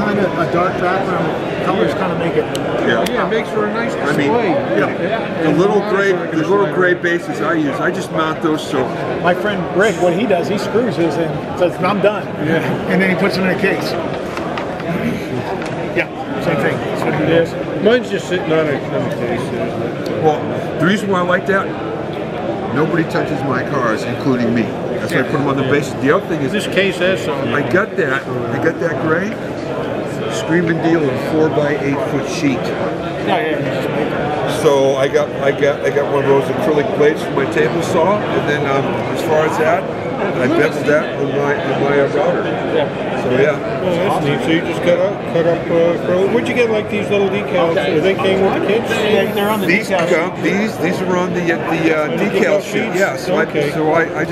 kind of a dark background. Colors kind of make it. Yeah. Yeah, it makes for a nice I display. mean, yeah, the little gray, the little gray bases I use, I just mount those so My friend Rick, what he does, he screws his in, says, "I'm done," Yeah. and then he puts them in a case. Yeah, same thing. That's what he does. Mine's just sitting on a, a case. Well, the reason why I like that, nobody touches my cars, including me. That's why I put them on the bases. The other thing is, This case has something. I got that, I got that gray, screaming deal in four by eight foot sheet. Yeah, yeah. So I got, I got, I got one of those acrylic plates for my table saw, and then um, as far as that, I beveled that on my on my uh, router. So yeah, Oh, that's neat. So you just cut up, cut up uh, acrylic. Where'd you get like these little decals? Are they came with the kits? Yeah, they're on the these decal sheet. come, these these are on the the uh, decal sheet. Yeah, so I Okay. so I, I